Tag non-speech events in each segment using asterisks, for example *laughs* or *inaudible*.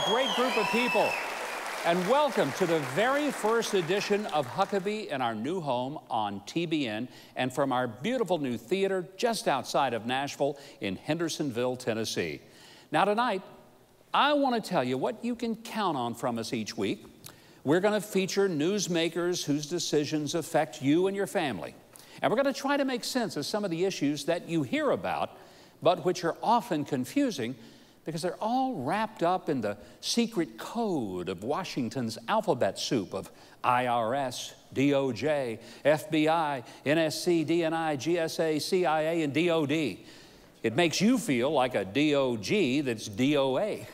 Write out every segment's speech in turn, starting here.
a great group of people. And welcome to the very first edition of Huckabee in our new home on TBN and from our beautiful new theater just outside of Nashville in Hendersonville, Tennessee. Now, tonight, I want to tell you what you can count on from us each week. We're going to feature newsmakers whose decisions affect you and your family. And we're going to try to make sense of some of the issues that you hear about, but which are often confusing because they're all wrapped up in the secret code of Washington's alphabet soup of IRS, DOJ, FBI, NSC, DNI, GSA, CIA, and DOD. It makes you feel like a DOG that's DOA.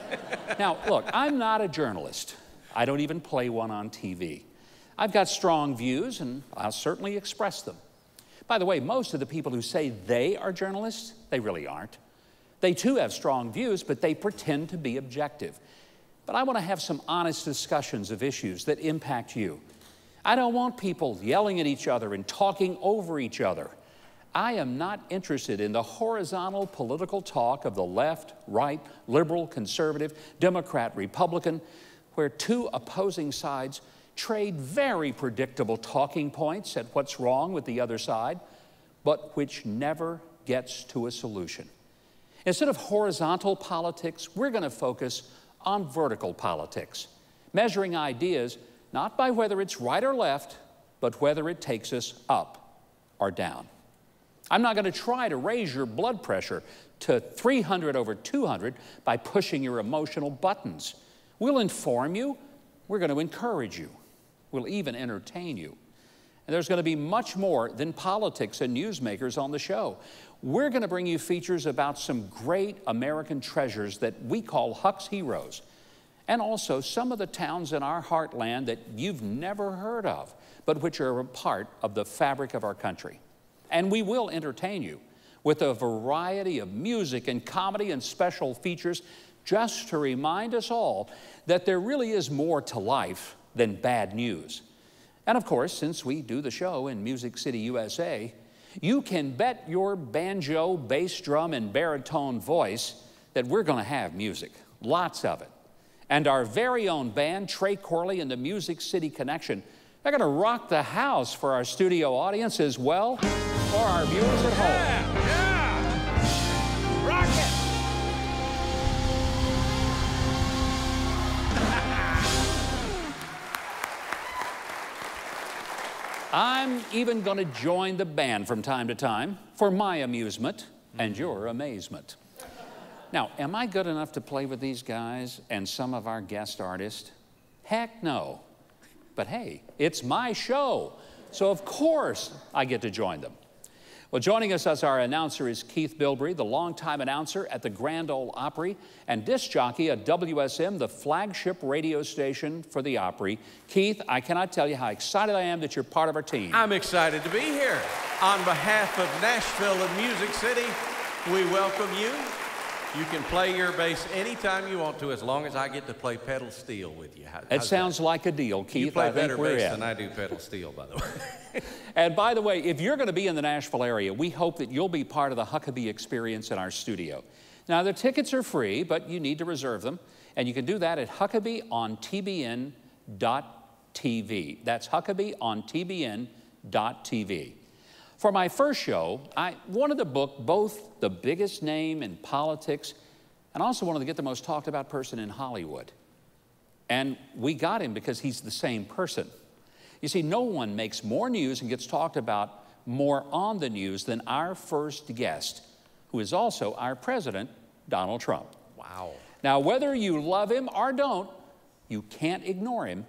*laughs* now, look, I'm not a journalist. I don't even play one on TV. I've got strong views, and I'll certainly express them. By the way, most of the people who say they are journalists, they really aren't. They too have strong views, but they pretend to be objective. But I want to have some honest discussions of issues that impact you. I don't want people yelling at each other and talking over each other. I am not interested in the horizontal political talk of the left, right, liberal, conservative, Democrat, Republican, where two opposing sides trade very predictable talking points at what's wrong with the other side, but which never gets to a solution. Instead of horizontal politics, we're going to focus on vertical politics, measuring ideas not by whether it's right or left, but whether it takes us up or down. I'm not going to try to raise your blood pressure to 300 over 200 by pushing your emotional buttons. We'll inform you, we're going to encourage you, we'll even entertain you. And there's going to be much more than politics and newsmakers on the show. We're going to bring you features about some great American treasures that we call Huck's Heroes, and also some of the towns in our heartland that you've never heard of, but which are a part of the fabric of our country. And we will entertain you with a variety of music and comedy and special features just to remind us all that there really is more to life than bad news. And of course, since we do the show in Music City, USA, you can bet your banjo, bass drum, and baritone voice that we're going to have music, lots of it. And our very own band, Trey Corley and the Music City Connection, they're going to rock the house for our studio audience as well for our viewers at home. I'm even going to join the band from time to time for my amusement and mm-hmm. your amazement. Now, am I good enough to play with these guys and some of our guest artists? Heck no. But hey, it's my show, so of course I get to join them. Well, joining us as our announcer is Keith Bilbrey, the longtime announcer at the Grand Ole Opry and disc jockey at WSM, the flagship radio station for the Opry. Keith, I cannot tell you how excited I am that you're part of our team. I'm excited to be here. On behalf of Nashville and Music City, we welcome you. You can play your bass anytime you want to, as long as I get to play pedal steel with you. How, It sounds like a deal, Keith. You play I better bass in. than I do pedal steel, by the way. *laughs* And by the way, if you're going to be in the Nashville area, we hope that you'll be part of the Huckabee experience in our studio. Now, the tickets are free, but you need to reserve them. And you can do that at huckabeeontbn.tv. That's huckabeeontbn.tv. For my first show, I wanted to book both the biggest name in politics and also wanted to get the most talked about person in Hollywood. And we got him because he's the same person. You see, no one makes more news and gets talked about more on the news than our first guest, who is also our president, Donald Trump. wow. Now, whether you love him or don't, you can't ignore him.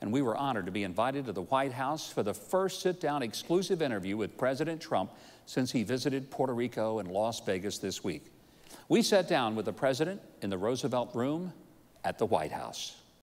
And we were honored to be invited to the White House for the first sit down exclusive interview with President Trump since he visited Puerto Rico and Las Vegas this week. We sat down with the president in the Roosevelt Room at the White House.